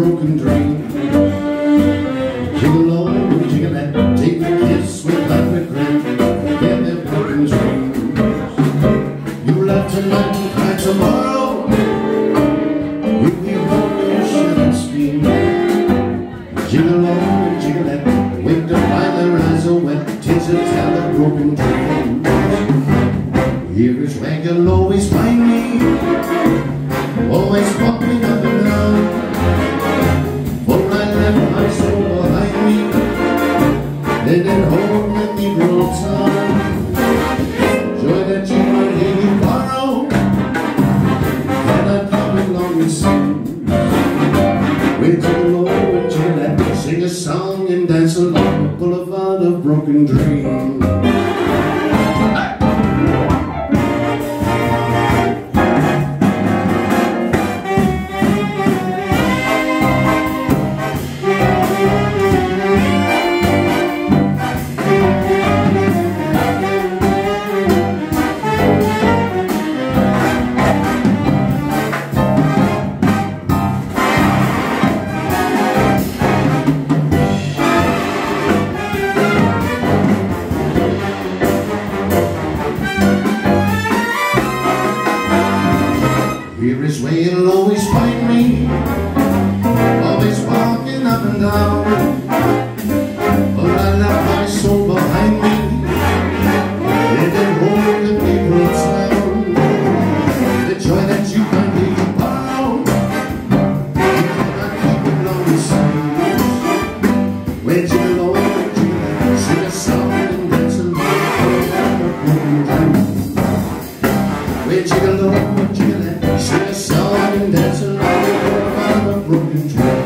broken dreams. Jiggle on, jiggle that, take the kiss with without regret, forget their broken dreams. You laugh tonight and cry tomorrow, you hear your shed and scream. Jiggle on, jiggle that, wake to find wet, tell of broken dreams. Here is where you'll always find me Always walking sing a song and dance along the Boulevard of broken dreams Here is way you'll always find me. Always walking up and down. But I left my soul behind me. Living home in people town The joy that you can be found. You cannot keep it long the Where you belong, you sing a song and dance Where you belong, you Sing dream.